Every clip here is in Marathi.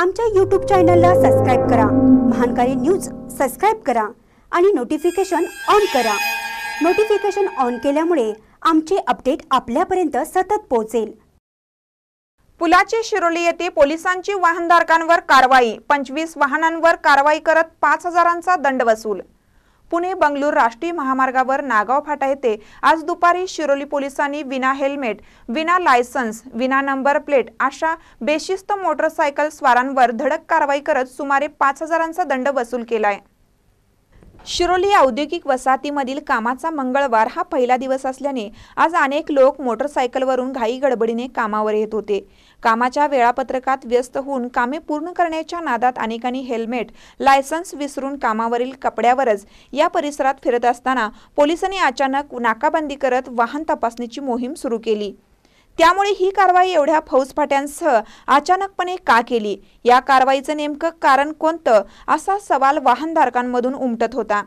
आमच्या यूट्यूब चॅनलला सबस्क्राईब करा. महानकारी न्यूज सबस्क्राईब करा आणि नोटिफिकेशन ऑन करा. नोटिफिकेशन ऑन केल्यामुळे आमचे अपडेट आपल्यापर्यंत सतत पोहोचेल. पुलाची शिरोली येथे पोलिसांची वाहनधारकांवर कारवाई. पंचवीस वाहनांवर कारवाई करत पाच हजारांचा दंड वसूल. पुणे बंगळूर राष्ट्रीय महामार्गावर नागाव फाटा येथे आज दुपारी शिरोली पोलिसांनी विना हेल्मेट विना लायसन्स विना नंबर प्लेट अशा बेशिस्त मोटरसायकल स्वारांवर धडक कारवाई करत सुमारे पाच हजारांचा दंड वसूल केलाय. शिरोली औद्योगिक वसाहतीमधील कामाचा मंगळवार हा पहिला दिवस असल्याने आज अनेक लोक मोटरसायकलवरून घाई गडबडीने कामावर येत होते. कामाच्या वेळापत्रकात व्यस्त होऊन कामे पूर्ण करण्याच्या नादात अनेकांनी हेल्मेट लायसन्स विसरून कामावरील कपड्यावरच या परिसरात फिरत असताना पोलिसांनी अचानक नाकाबंदी करत वाहन तपासणीची मोहीम सुरू केली. त्यामुळे ही कारवाई एवढ्या फौजफाट्यांसह अचानकपणे का केली? या कारवाईचं नेमकं कारण कोणतं? असा सवाल वाहनधारकांमधून उमटत होता.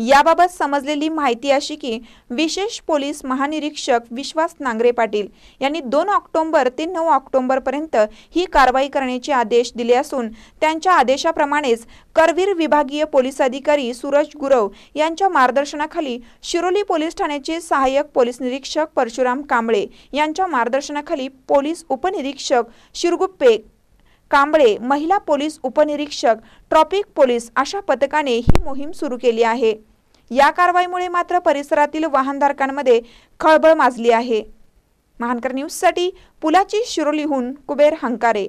याबाबत समजलेली माहिती अशी की विशेष पोलीस महानिरीक्षक विश्वास नांगरे पाटील यांनी दोन ऑक्टोबर ते नऊ ऑक्टोबरपर्यंत ही कारवाई करण्याचे आदेश दिले असून त्यांच्या आदेशाप्रमाणेच करवीर विभागीय पोलीस अधिकारी सूरज गुरव यांच्या मार्गदर्शनाखाली शिरोली पोलीस ठाण्याचे सहाय्यक पोलीस निरीक्षक परशुराम कांबळे यांच्या मार्गदर्शनाखाली पोलीस उपनिरीक्षक शिरगुप्पे कांबळे महिला पोलीस उपनिरीक्षक ट्रॉफिक पोलीस अशा पथकाने ही मोहीम सुरू केली आहे. या कारवाईमुळे मात्र परिसरातील वाहनधारकांमध्ये खळबळ माजली आहे. महानकर न्यूजसाठी पुलाची शिरोलीहून कुबेर हंकारे.